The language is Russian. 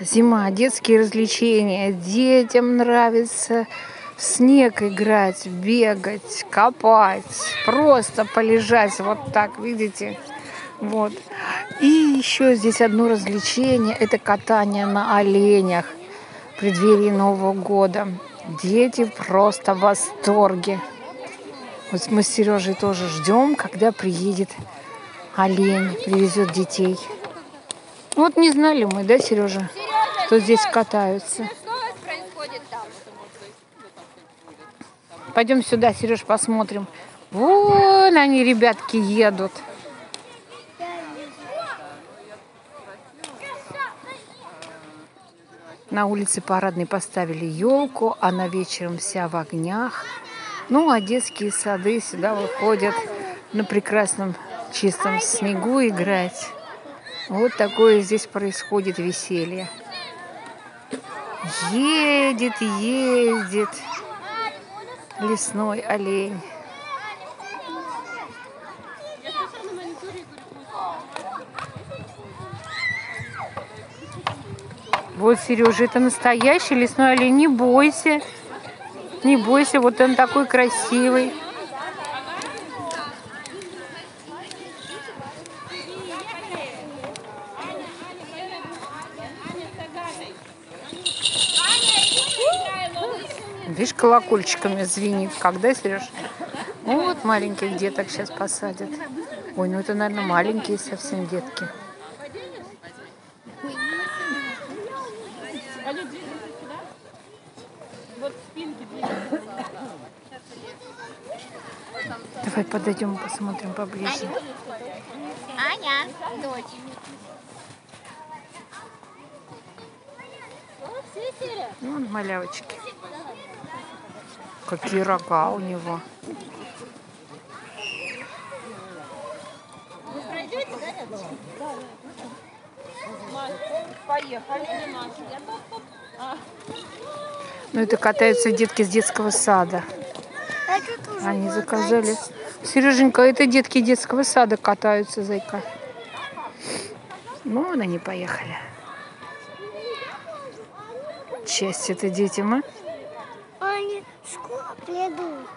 Зима, детские развлечения. Детям нравится в снег играть, бегать, копать, просто полежать вот так, видите? Вот. И еще здесь одно развлечение – это катание на оленях в преддверии Нового года. Дети просто в восторге. Вот мы с Сережей тоже ждем, когда приедет олень, привезет детей. Вот не знали мы, да, Сережа, что здесь катаются. Пойдем сюда, Сереж, посмотрим. Вон они, ребятки, едут. На улице парадной поставили елку, она вечером вся в огнях. Ну, а детские сады сюда выходят на прекрасном чистом снегу играть. Вот такое здесь происходит веселье. Едет, ездит лесной олень. Вот, Сережа, это настоящий лесной олень. Не бойся. Не бойся, вот он такой красивый. Видишь, колокольчиками звенит. Когда, Сереж? Вот маленьких деток сейчас посадят. Ой, ну это, наверное, маленькие совсем детки. Давай подойдем, посмотрим поближе. Аня, дочь. Вон малявочки. Какие рога у него. Ну, это катаются детки с детского сада. Они заказали. Сереженька, это детки детского сада катаются, зайка. Ну, вон они поехали. Счастье это детям, а? Они скоро придут.